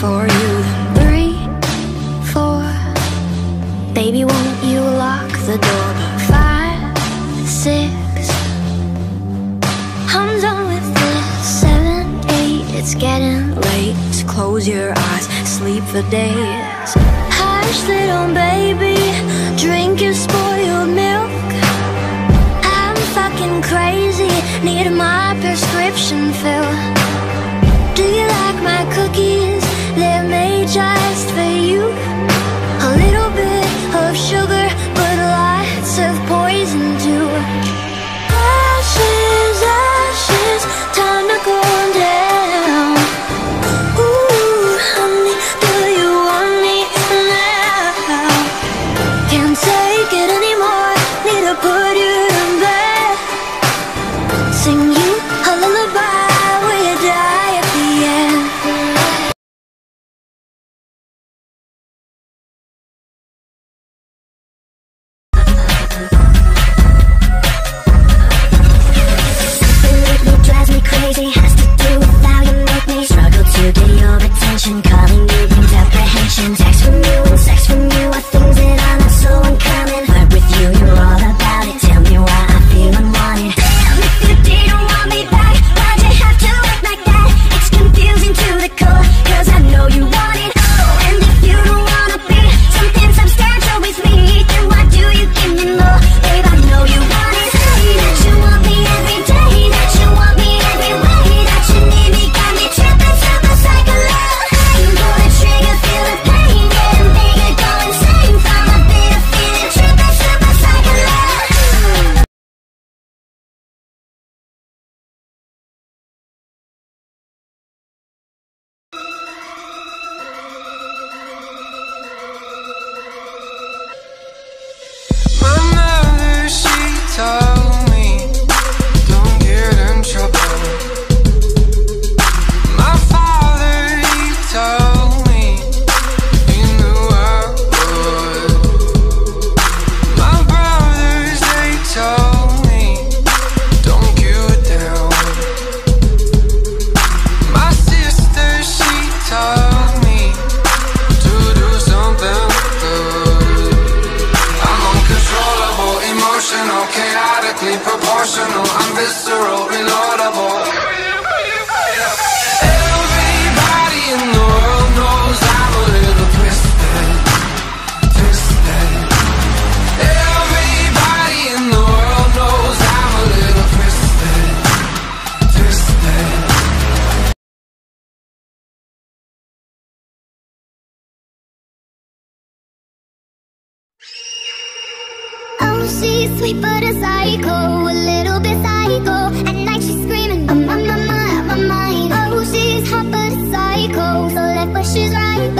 for you. Than three, four. Baby, won't you lock the door? But five, six. I'm done with this. Seven, eight, it's getting late. So Close your eyes, sleep for days. Hush, little baby. Drink your spoiled milk. I'm fucking crazy. Need my prescription filled. of she's sweet but a psycho, a little bit psycho. At night she's screaming, I'm on my mind, on my mind. Oh, she's hot but a psycho, so left but she's right.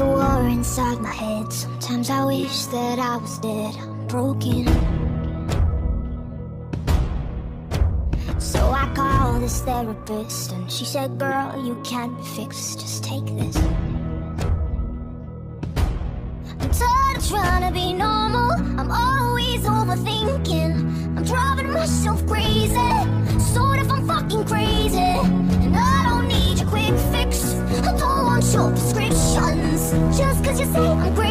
a war inside my head. Sometimes I wish that I was dead. I'm broken. So I called this therapist And she said, girl, you can't be fixed. Just take this. I'm tired of trying to be normal. I'm always overthinking you say